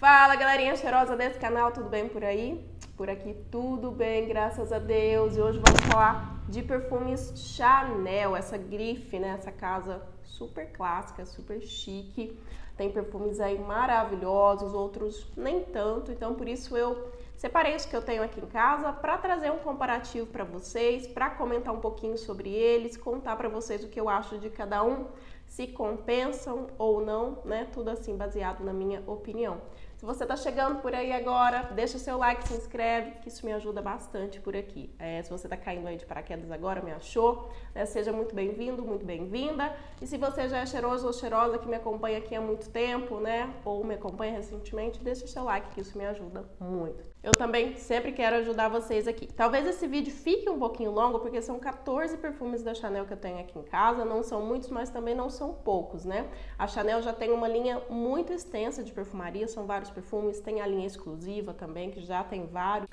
Fala galerinha cheirosa desse canal, tudo bem por aí? Por aqui tudo bem, graças a Deus. E hoje vamos falar de perfumes Chanel, essa grife, né? Essa casa super clássica, super chique. Tem perfumes aí maravilhosos, outros nem tanto. Então por isso eu separei os que eu tenho aqui em casa para trazer um comparativo para vocês, para comentar um pouquinho sobre eles, contar para vocês o que eu acho de cada um, se compensam ou não, né? Tudo assim baseado na minha opinião. Se você está chegando por aí agora, deixa o seu like, se inscreve, que isso me ajuda bastante por aqui. É, se você está caindo aí de paraquedas agora, me achou, né, seja muito bem-vindo, muito bem-vinda. E se você já é cheiroso ou cheirosa que me acompanha aqui há muito tempo, né, ou me acompanha recentemente, deixa o seu like, que isso me ajuda muito. Eu também sempre quero ajudar vocês aqui. Talvez esse vídeo fique um pouquinho longo, porque são 14 perfumes da Chanel que eu tenho aqui em casa. Não são muitos, mas também não são poucos, né? A Chanel já tem uma linha muito extensa de perfumaria, são vários perfumes. Tem a linha exclusiva também, que já tem vários.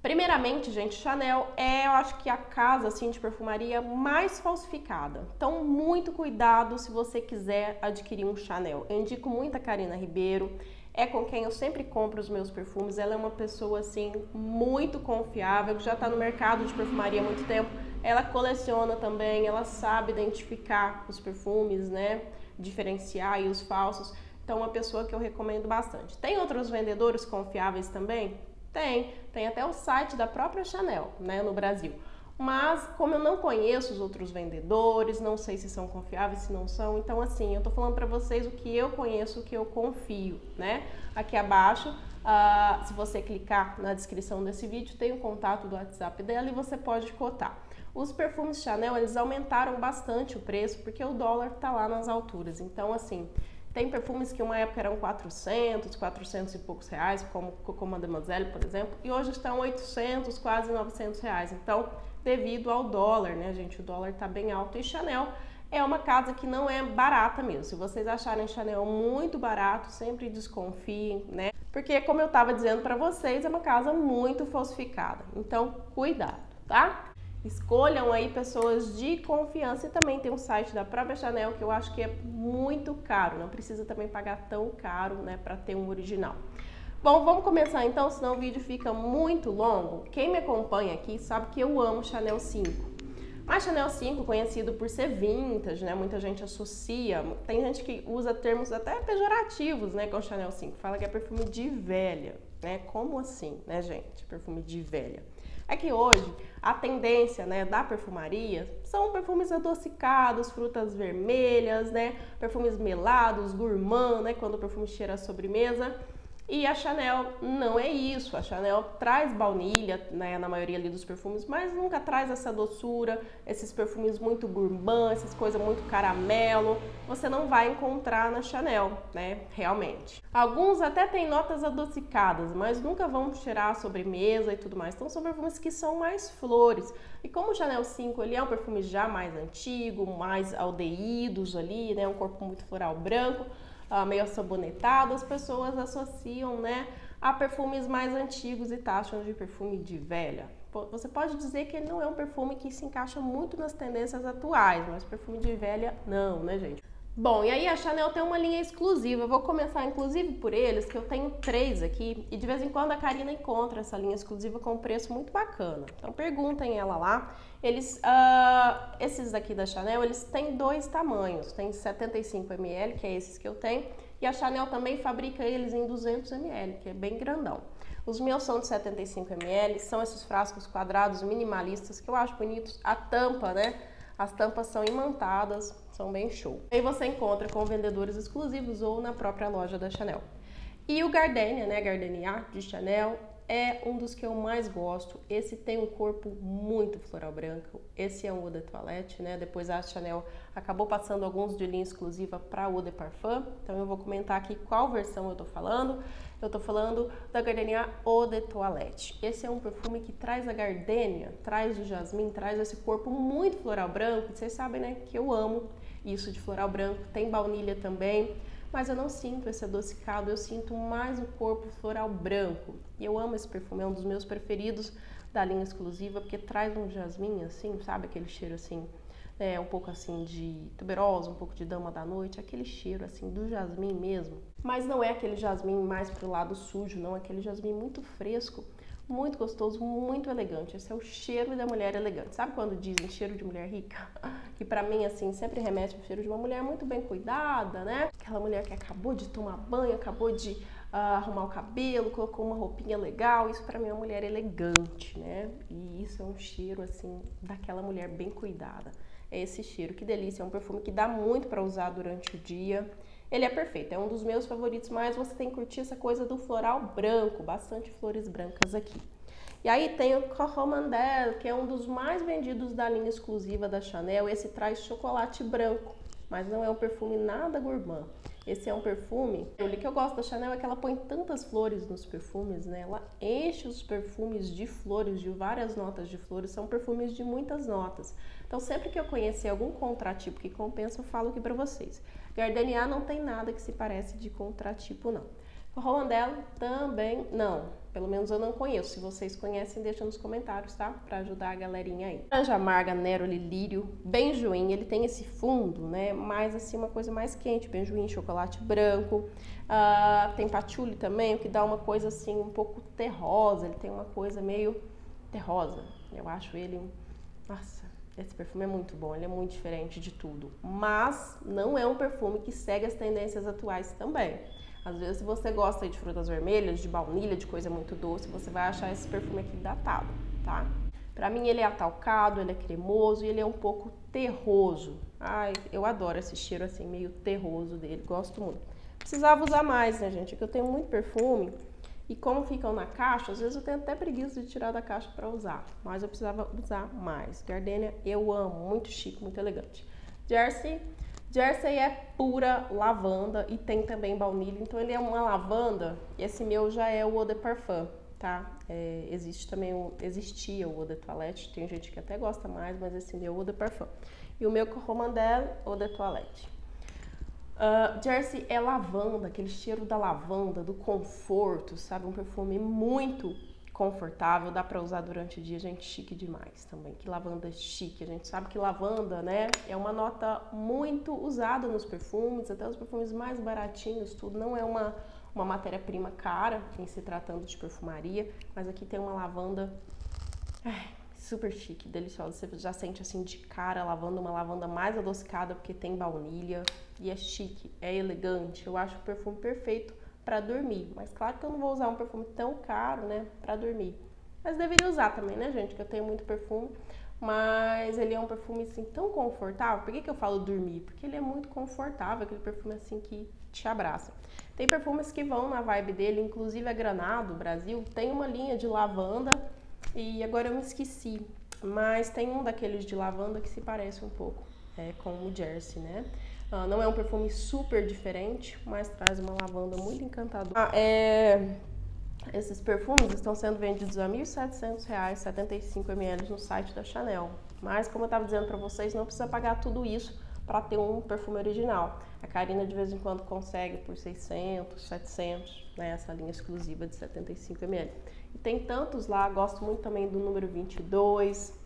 Primeiramente, gente, Chanel é, eu acho que a casa assim de perfumaria mais falsificada. Então, muito cuidado se você quiser adquirir um Chanel. Eu indico muito a Karina Ribeiro é com quem eu sempre compro os meus perfumes. Ela é uma pessoa assim muito confiável, que já está no mercado de perfumaria há muito tempo. Ela coleciona também, ela sabe identificar os perfumes, né? Diferenciar e os falsos. Então, uma pessoa que eu recomendo bastante. Tem outros vendedores confiáveis também? Tem. Tem até o site da própria Chanel, né, no Brasil. Mas como eu não conheço os outros vendedores, não sei se são confiáveis, se não são, então assim, eu tô falando para vocês o que eu conheço, o que eu confio, né? Aqui abaixo, uh, se você clicar na descrição desse vídeo, tem o contato do WhatsApp dela e você pode cotar. Os perfumes Chanel, eles aumentaram bastante o preço porque o dólar tá lá nas alturas. Então, assim, tem perfumes que uma época eram 400, 400 e poucos reais, como Coco Mademoiselle, por exemplo, e hoje estão 800, quase 900 reais. Então, devido ao dólar, né, gente? O dólar tá bem alto e Chanel é uma casa que não é barata mesmo. Se vocês acharem Chanel muito barato, sempre desconfiem, né? Porque como eu tava dizendo para vocês, é uma casa muito falsificada. Então, cuidado, tá? Escolham aí pessoas de confiança e também tem um site da própria Chanel que eu acho que é muito caro, não precisa também pagar tão caro, né, para ter um original. Bom, vamos começar então, senão o vídeo fica muito longo. Quem me acompanha aqui sabe que eu amo Chanel 5. Mas Chanel 5, conhecido por ser vintage, né? Muita gente associa. Tem gente que usa termos até pejorativos, né, com Chanel 5. Fala que é perfume de velha, né? Como assim, né, gente? Perfume de velha. É que hoje a tendência, né, da perfumaria são perfumes adocicados, frutas vermelhas, né? Perfumes melados, gourmand, né? Quando o perfume cheira a sobremesa. E a Chanel não é isso. A Chanel traz baunilha né, na maioria dos perfumes, mas nunca traz essa doçura, esses perfumes muito gourmand, essas coisas muito caramelo. Você não vai encontrar na Chanel, né? Realmente. Alguns até têm notas adocicadas, mas nunca vão cheirar a sobremesa e tudo mais. Então são perfumes que são mais flores. E como o Chanel 5 ele é um perfume já mais antigo, mais aldeídos ali, né? Um corpo muito floral branco uh, meio sabonetado, as pessoas associam, né, a perfumes mais antigos e taxam de perfume de velha. Você pode dizer que ele não é um perfume que se encaixa muito nas tendências atuais, mas perfume de velha não, né, gente? Bom, e aí a Chanel tem uma linha exclusiva. Eu vou começar inclusive por eles, que eu tenho três aqui, e de vez em quando a Karina encontra essa linha exclusiva com um preço muito bacana. Então perguntem ela lá. Eles, uh, esses aqui da Chanel, eles têm dois tamanhos. Tem 75 ml, que é esses que eu tenho, e a Chanel também fabrica eles em 200 ml, que é bem grandão. Os meus são de 75 ml, são esses frascos quadrados minimalistas que eu acho bonitos. A tampa, né? As tampas são imantadas, são bem show. Aí você encontra com vendedores exclusivos ou na própria loja da Chanel. E o Gardenia, né, Gardenia de Chanel, é um dos que eu mais gosto. Esse tem um corpo muito floral branco. Esse é um Eau de Toilette, né? Depois a Chanel acabou passando alguns de linha exclusiva para Eau de Parfum. Então eu vou comentar aqui qual versão eu tô falando. Eu tô falando da Gardenia Eau de Toilette. Esse é um perfume que traz a gardenia, traz o jasmim, traz esse corpo muito floral branco. Vocês sabem, né, que eu amo isso de floral branco. Tem baunilha também mas eu não sinto esse adocicado, eu sinto mais o corpo floral branco. E eu amo esse perfume, é um dos meus preferidos da linha exclusiva, porque traz um jasmim assim, sabe? Aquele cheiro assim é, um pouco assim de tuberosa, um pouco de dama da noite, aquele cheiro assim do jasmim mesmo. Mas não é aquele jasmim mais pro lado sujo, não, é aquele jasmim muito fresco, muito gostoso, muito elegante. Esse é o cheiro da mulher elegante. Sabe quando dizem cheiro de mulher rica? Que para mim assim sempre remete ao cheiro de uma mulher muito bem cuidada, né? Aquela mulher que acabou de tomar banho, acabou de uh, arrumar o cabelo, colocou uma roupinha legal. Isso para mim é uma mulher elegante, né? E isso é um cheiro assim daquela mulher bem cuidada é esse cheiro. Que delícia, é um perfume que dá muito para usar durante o dia. Ele é perfeito, é um dos meus favoritos, mas você tem que curtir essa coisa do floral branco, bastante flores brancas aqui. E aí tem o Coromandel, que é um dos mais vendidos da linha exclusiva da Chanel. Esse traz chocolate branco, mas não é um perfume nada gourmand. Esse é um perfume. O que eu gosto da Chanel é que ela põe tantas flores nos perfumes, né? Ela enche os perfumes de flores, de várias notas de flores. São perfumes de muitas notas. Então, sempre que eu conhecer algum contratipo que compensa, eu falo aqui para vocês. Gardenia não tem nada que se parece de contratipo, não. Rolandelo também não. Pelo menos eu não conheço. Se vocês conhecem, deixa nos comentários, tá? Para ajudar a galerinha aí. Laranja amarga Neroli Lírio, benjoim. Ele tem esse fundo, né? Mais assim, uma coisa mais quente. Benjoim, chocolate branco. Uh, tem patchouli também, o que dá uma coisa assim, um pouco terrosa. Ele tem uma coisa meio terrosa. Eu acho ele... Nossa, esse perfume é muito bom. Ele é muito diferente de tudo. Mas não é um perfume que segue as tendências atuais também. Às vezes, se você gosta de frutas vermelhas, de baunilha, de coisa muito doce, você vai achar esse perfume aqui datado, tá? Pra mim, ele é atalcado, ele é cremoso e ele é um pouco terroso. Ai, eu adoro esse cheiro assim, meio terroso dele, gosto muito. Precisava usar mais, né, gente? Porque eu tenho muito perfume e como ficam na caixa, às vezes eu tenho até preguiça de tirar da caixa para usar, mas eu precisava usar mais. Gardenia eu amo, muito chique, muito elegante. Jersey Jersey é pura lavanda e tem também baunilha, então ele é uma lavanda. Esse meu já é o Eau de Parfum, tá? É, existe também o, existia o Eau de Toilette, tem gente que até gosta mais, mas esse meu é o Eau de Parfum. E o meu Coromandel, Eau de Toilette. Uh, Jersey é lavanda, aquele cheiro da lavanda, do conforto, sabe? Um perfume muito confortável, dá para usar durante o dia, gente, chique demais também. Que lavanda chique, a gente sabe que lavanda, né, é uma nota muito usada nos perfumes, até os perfumes mais baratinhos, tudo não é uma uma matéria-prima cara em se tratando de perfumaria, mas aqui tem uma lavanda ai, super chique, deliciosa. Você já sente assim de cara a lavanda, uma lavanda mais adocicada porque tem baunilha e é chique, é elegante. Eu acho o perfume perfeito para dormir. Mas claro que eu não vou usar um perfume tão caro, né, para dormir. Mas deveria usar também, né, gente? Que eu tenho muito perfume. Mas ele é um perfume assim tão confortável. Por que, que eu falo dormir? Porque ele é muito confortável, aquele perfume assim que te abraça. Tem perfumes que vão na vibe dele, inclusive a Granado, Brasil, tem uma linha de lavanda e agora eu me esqueci. Mas tem um daqueles de lavanda que se parece um pouco é, com o Jersey, né? Uh, não é um perfume super diferente, mas traz uma lavanda muito encantadora. Ah, é... Esses perfumes estão sendo vendidos a R$ 1.700, 75 ml no site da Chanel. Mas, como eu estava dizendo para vocês, não precisa pagar tudo isso para ter um perfume original. A Karina de vez em quando consegue por 600, 700, né, essa linha exclusiva de 75 ml. E tem tantos lá, gosto muito também do número 22,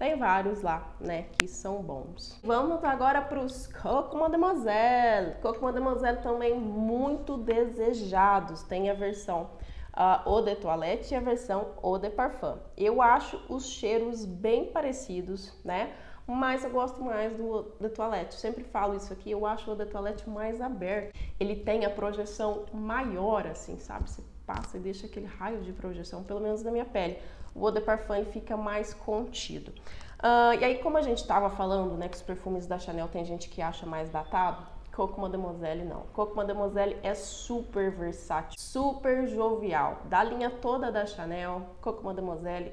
tem vários lá, né, que são bons. Vamos agora para os Coco Mademoiselle. Coco Mademoiselle também muito desejados. Tem a versão uh, Eau de Toilette e a versão Eau de Parfum. Eu acho os cheiros bem parecidos, né? Mas eu gosto mais do de toilette. Sempre falo isso aqui, eu acho o de toilette mais aberto. Ele tem a projeção maior, assim, sabe? Você passa e deixa aquele raio de projeção, pelo menos na minha pele o Eau de Parfum fica mais contido. Uh, e aí, como a gente estava falando, né, que os perfumes da Chanel tem gente que acha mais datado, Coco Mademoiselle não. Coco Mademoiselle é super versátil, super jovial. Da linha toda da Chanel, Coco Mademoiselle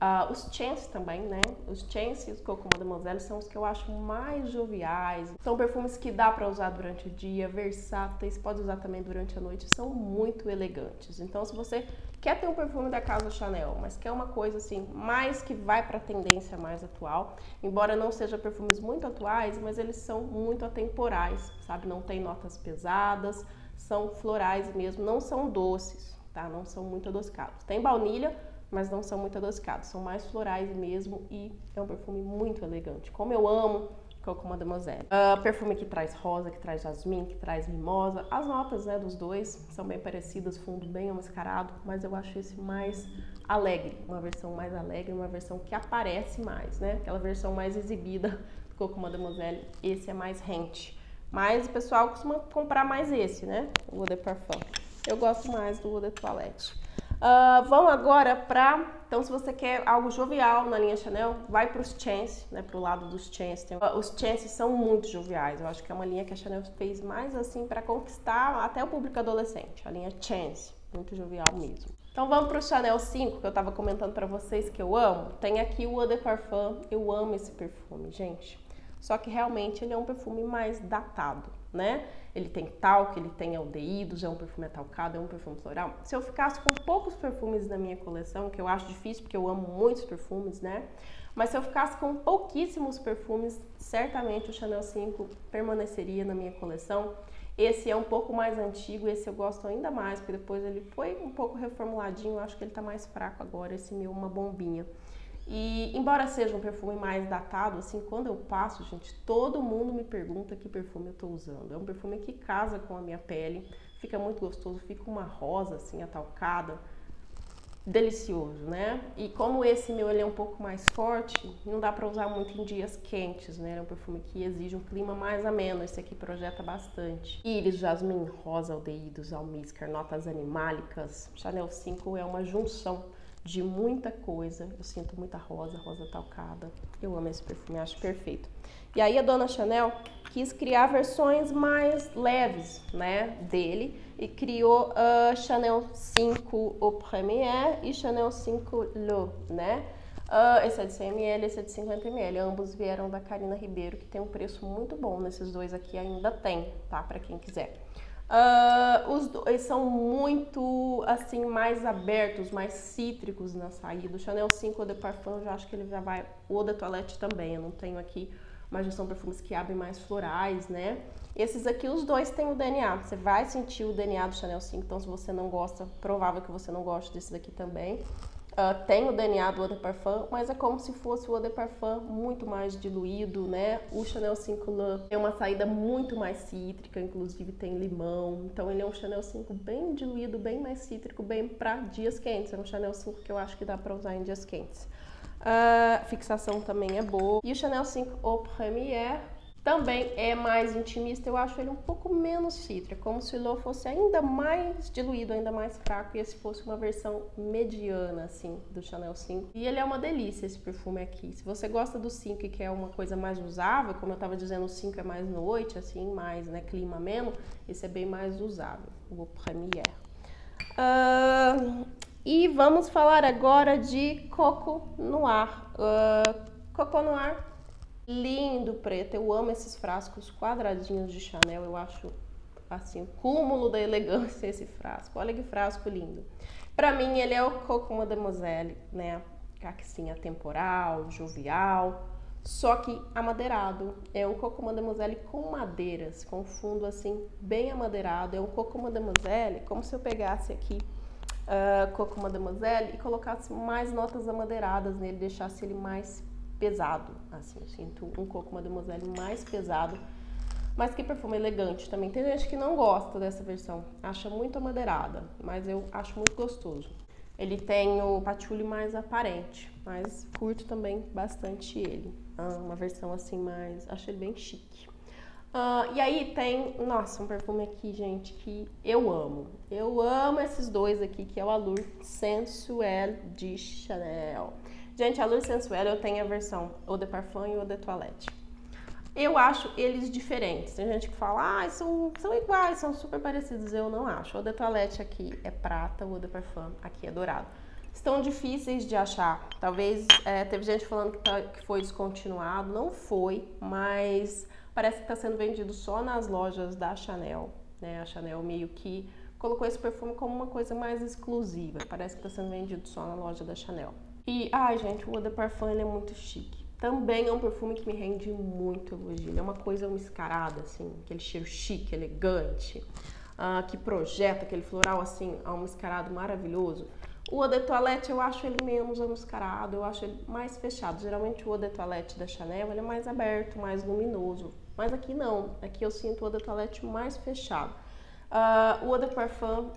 Uh, os Chances também, né? Os Chances e os Coco Mademoiselle são os que eu acho mais joviais. São perfumes que dá para usar durante o dia, versáteis, pode usar também durante a noite, são muito elegantes. Então, se você quer ter um perfume da casa Chanel, mas quer uma coisa assim, mais que vai para a tendência mais atual, embora não sejam perfumes muito atuais, mas eles são muito atemporais, sabe? Não tem notas pesadas, são florais mesmo, não são doces, tá? Não são muito adocicados. Tem baunilha, mas não são muito adocicados, são mais florais mesmo e é um perfume muito elegante. Como eu amo Coco Mademoiselle. Uh, perfume que traz rosa, que traz jasmim, que traz mimosa. As notas né, dos dois são bem parecidas, fundo bem mascarado, mas eu acho esse mais alegre, uma versão mais alegre, uma versão que aparece mais, né? Aquela versão mais exibida do Coco Mademoiselle, esse é mais rente. Mas o pessoal costuma comprar mais esse, né? O Eau de Parfum. Eu gosto mais do Eau de Toilette. Uh, vamos agora para. Então, se você quer algo jovial na linha Chanel, vai para os Chance, né? Para o lado dos Chance. Tem... Uh, os Chance são muito joviais. Eu acho que é uma linha que a Chanel fez mais assim para conquistar até o público adolescente. A linha Chance, muito jovial mesmo. Então vamos para o Chanel 5, que eu estava comentando para vocês que eu amo. Tem aqui o Eau de Parfum. Eu amo esse perfume, gente. Só que realmente ele é um perfume mais datado, né? Ele tem talco, ele tem aldeídos, é um perfume atalcado, é um perfume floral. Se eu ficasse com poucos perfumes na minha coleção, que eu acho difícil porque eu amo muitos perfumes, né? Mas se eu ficasse com pouquíssimos perfumes, certamente o Chanel 5 permaneceria na minha coleção. Esse é um pouco mais antigo, esse eu gosto ainda mais, porque depois ele foi um pouco reformuladinho, acho que ele tá mais fraco agora, esse meu uma bombinha. E embora seja um perfume mais datado, assim, quando eu passo, gente, todo mundo me pergunta que perfume eu estou usando. É um perfume que casa com a minha pele, fica muito gostoso, fica uma rosa assim atalcada, delicioso, né? E como esse meu ele é um pouco mais forte, não dá para usar muito em dias quentes, né? É um perfume que exige um clima mais ameno. Esse aqui projeta bastante. Íris, jasmim, rosa, aldeídos, almíscar, notas animálicas. Chanel 5 é uma junção de muita coisa. Eu sinto muita rosa, rosa talcada. Eu amo esse perfume, acho perfeito. E aí a dona Chanel quis criar versões mais leves, né, dele e criou uh, Chanel 5 Au Premier e Chanel 5 Le, né? Uh, esse é de 100 ml, esse é de 50 ml. Ambos vieram da Karina Ribeiro, que tem um preço muito bom. Nesses dois aqui ainda tem, tá? Para quem quiser. Uh, os dois são muito assim mais abertos, mais cítricos na saída. O Chanel 5 Eau de Parfum, eu já acho que ele já vai. O Eau de Toilette também. Eu não tenho aqui, mas já são perfumes que abrem mais florais, né? Esses aqui, os dois têm o DNA. Você vai sentir o DNA do Chanel 5, então se você não gosta, provável que você não goste desses aqui também. Uh, tem o DNA do Eau de Parfum, mas é como se fosse o Eau de Parfum muito mais diluído, né? O Chanel 5 Le tem uma saída muito mais cítrica, inclusive tem limão. Então ele é um Chanel 5 bem diluído, bem mais cítrico, bem para dias quentes. É um Chanel 5 que eu acho que dá para usar em dias quentes. A uh, fixação também é boa. E o Chanel 5 Au Premier também é mais intimista, eu acho ele um pouco menos cítrico, como se o Lô fosse ainda mais diluído, ainda mais fraco, e esse fosse uma versão mediana, assim, do Chanel 5. E ele é uma delícia, esse perfume aqui. Se você gosta do 5 e quer uma coisa mais usável, como eu tava dizendo, o 5 é mais noite, assim, mais, né, clima ameno, esse é bem mais usável, o Premier. Uh, e vamos falar agora de Coco Noir. Uh, Coco Noir Lindo preto, eu amo esses frascos quadradinhos de Chanel, eu acho assim, o cúmulo da elegância esse frasco. Olha que frasco lindo. Para mim ele é o Coco Mademoiselle, né? Caxinha temporal, jovial, só que amadeirado. É um Coco Mademoiselle com madeiras, com fundo assim bem amadeirado. É um Coco Mademoiselle, como se eu pegasse aqui uh, Coco Mademoiselle e colocasse mais notas amadeiradas nele, deixasse ele mais pesado, assim, eu sinto um coco mademoiselle mais pesado, mas que perfume elegante também. Tem gente que não gosta dessa versão, acha muito amadeirada, mas eu acho muito gostoso. Ele tem o patchouli mais aparente, mas curto também bastante ele. Ah, uma versão assim mais, acho ele bem chique. Uh, e aí tem, nossa, um perfume aqui, gente, que eu amo. Eu amo esses dois aqui, que é o Allure Sensuel de Chanel. Gente, a Luz Sensuel eu tenho a versão Eau de Parfum e Eau de Toilette. Eu acho eles diferentes. Tem gente que fala, ah, são, são iguais, são super parecidos. Eu não acho. O de toilette aqui é prata, o de parfum aqui é dourado. Estão difíceis de achar. Talvez é, teve gente falando que, tá, que, foi descontinuado. Não foi, mas parece que está sendo vendido só nas lojas da Chanel. Né? A Chanel meio que colocou esse perfume como uma coisa mais exclusiva. Parece que está sendo vendido só na loja da Chanel. E, ai, gente, o Eau de Parfum é muito chique. Também é um perfume que me rende muito elogio. Ele é uma coisa mascarada, assim, aquele cheiro chique, elegante, uh, que projeta aquele floral, assim, a um mascarado maravilhoso. O Eau de Toilette eu acho ele menos amascarado, eu acho ele mais fechado. Geralmente o Eau de Toilette da Chanel ele é mais aberto, mais luminoso. Mas aqui não, aqui eu sinto o Eau de Toilette mais fechado. Uh, o Eau de Parfum,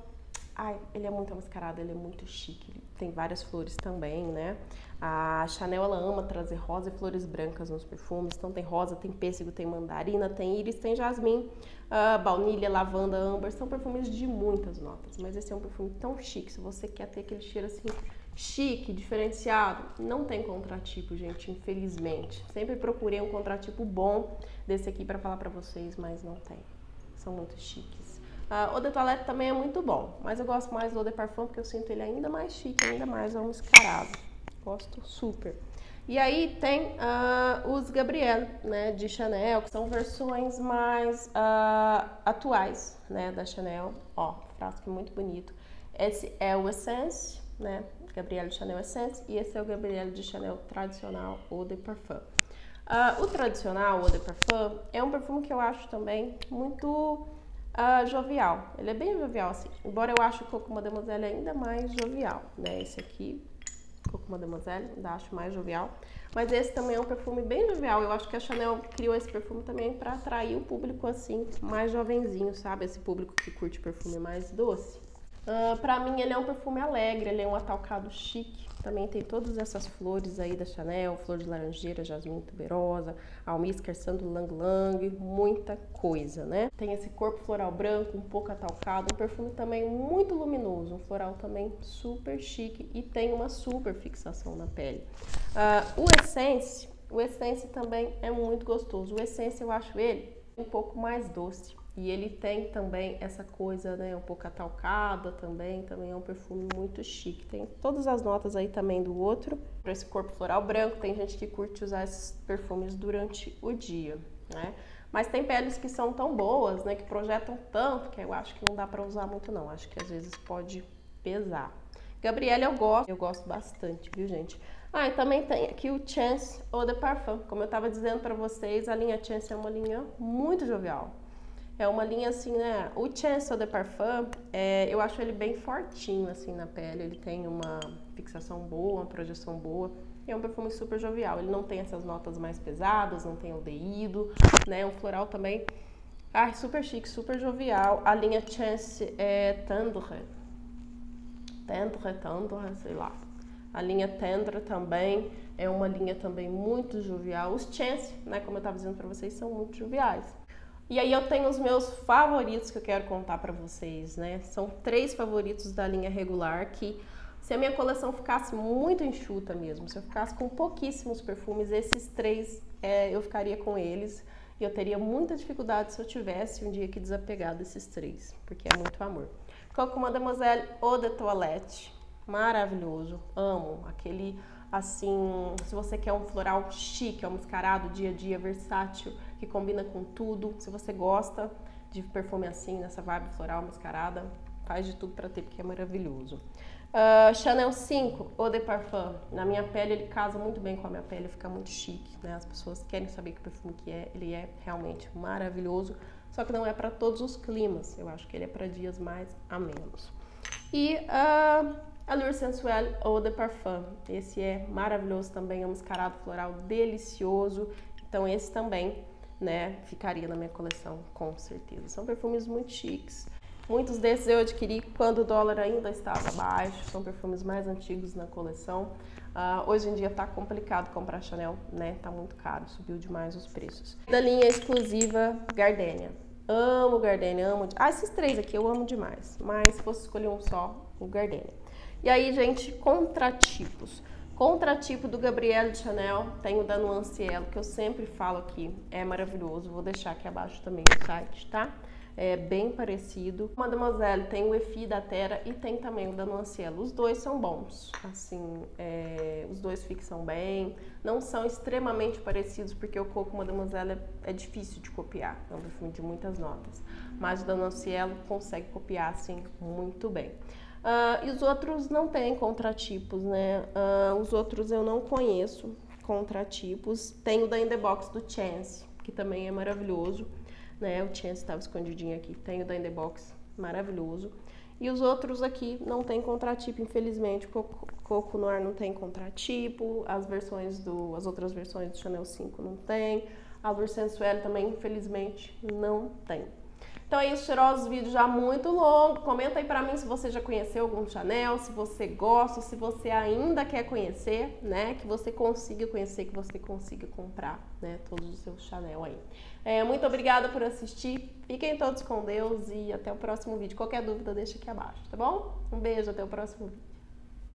ai, ele é muito amascarado, ele é muito chique. Ele tem várias flores também, né? A Chanel ela ama trazer rosa e flores brancas nos perfumes. Então tem rosa, tem pêssego, tem mandarina, tem íris, tem jasmim, uh, baunilha, lavanda, âmbar. São perfumes de muitas notas. Mas esse é um perfume tão chique. Se você quer ter aquele cheiro assim chique, diferenciado, não tem contratipo, gente, infelizmente. Sempre procurei um contratipo bom desse aqui para falar para vocês, mas não tem. São muito chiques. Uh, o de toilette também é muito bom, mas eu gosto mais do Eau de Parfum porque eu sinto ele ainda mais chique, ainda mais mascarado. Gosto super. E aí tem uh, os Gabriel, né, de Chanel, que são versões mais uh, atuais, né, da Chanel. Ó, frasco muito bonito. Esse é o Essence, né, Gabriel de Chanel Essence, e esse é o Gabriel de Chanel tradicional Eau de Parfum. Uh, o tradicional Eau de Parfum é um perfume que eu acho também muito uh, jovial. Ele é bem jovial, assim. Embora eu ache o Coco Mademoiselle ainda mais jovial, né? Esse aqui Coco Mademoiselle, ainda acho mais jovial. Mas esse também é um perfume bem jovial. Eu acho que a Chanel criou esse perfume também para atrair o público assim, mais jovenzinho, sabe? Esse público que curte perfume mais doce. Uh, pra mim ele é um perfume alegre, ele é um atalcado chique. Também tem todas essas flores aí da Chanel, flor de laranjeira, jasmim tuberosa, almíscar, sandro lang lang, muita coisa, né? Tem esse corpo floral branco, um pouco atalcado, um perfume também muito luminoso, um floral também super chique e tem uma super fixação na pele. Uh, o Essence, o Essence também é muito gostoso. O Essence eu acho ele um pouco mais doce. E ele tem também essa coisa, né, um pouco atalcada também, também é um perfume muito chique. Tem todas as notas aí também do outro. Para esse corpo floral branco, tem gente que curte usar esses perfumes durante o dia, né? Mas tem peles que são tão boas, né, que projetam tanto, que eu acho que não dá para usar muito não. Acho que às vezes pode pesar. Gabriela eu gosto, eu gosto bastante, viu, gente? Ah, e também tem aqui o Chance Eau de Parfum. Como eu estava dizendo para vocês, a linha Chance é uma linha muito jovial é uma linha assim, né? O Chancellor de Parfum, é, eu acho ele bem fortinho assim na pele. Ele tem uma fixação boa, uma projeção boa. E é um perfume super jovial. Ele não tem essas notas mais pesadas, não tem aldeído, né? Um floral também. Ah, super chique, super jovial. A linha Chance é Tendre. Tendre, Tendre, sei lá. A linha Tendre também é uma linha também muito jovial. Os Chance, né, como eu estava dizendo para vocês, são muito joviais. E aí eu tenho os meus favoritos que eu quero contar para vocês, né? São três favoritos da linha regular que se a minha coleção ficasse muito enxuta mesmo, se eu ficasse com pouquíssimos perfumes, esses três é, eu ficaria com eles. E eu teria muita dificuldade se eu tivesse um dia que desapegar desses três, porque é muito amor. Coco Mademoiselle Eau de Toilette, maravilhoso, amo aquele assim, se você quer um floral chique, é um mascarado, dia a dia, versátil, que combina com tudo, se você gosta de perfume assim, nessa vibe floral mascarada, faz de tudo para ter, porque é maravilhoso. Uh, Chanel 5, Eau de Parfum. Na minha pele, ele casa muito bem com a minha pele, fica muito chique, né? As pessoas querem saber que perfume que é. Ele é realmente maravilhoso, só que não é para todos os climas. Eu acho que ele é para dias mais a menos. E uh, Allure Sensuelle Eau de Parfum. Esse é maravilhoso também, é um mascarado floral delicioso. Então esse também, né, ficaria na minha coleção com certeza. São perfumes muito chiques. Muitos desses eu adquiri quando o dólar ainda estava baixo, são perfumes mais antigos na coleção. Uh, hoje em dia tá complicado comprar Chanel, né? Tá muito caro, subiu demais os preços. Da linha exclusiva Gardenia. Amo Gardenia, amo. Ah, esses três aqui eu amo demais, mas se fosse escolher um só, o Gardenia. E aí, gente, contratipos. Contratipo do Gabrielle Chanel tem o da Nuancielo, que eu sempre falo aqui, é maravilhoso. Vou deixar aqui abaixo também o site, tá? É bem parecido. Mademoiselle tem o Efi da Terra e tem também o da Nuancielo. Os dois são bons, assim, é, os dois fixam bem. Não são extremamente parecidos, porque o Coco Mademoiselle é, é difícil de copiar, é um perfume de muitas notas. Mas o da Nuancielo consegue copiar, assim, muito bem. Uh, e os outros não têm contratipos, né? Uh, os outros eu não conheço contratipos. Tem o da In The Box do Chance, que também é maravilhoso, né? O Chance estava escondidinho aqui. Tem o da In The Box, maravilhoso. E os outros aqui não tem contratipo, infelizmente. Coco, Coco Noir não tem contratipo, as versões do, as outras versões do Chanel 5 não tem, a Allure Sensuelle também, infelizmente, não tem. Então é isso, cheirosos, vídeo já muito longo. Comenta aí pra mim se você já conheceu algum Chanel, se você gosta, se você ainda quer conhecer, né? Que você consiga conhecer, que você consiga comprar, né? Todos os seus Chanel aí. É, muito obrigada por assistir. Fiquem todos com Deus e até o próximo vídeo. Qualquer dúvida, deixa aqui abaixo, tá bom? Um beijo, até o próximo vídeo.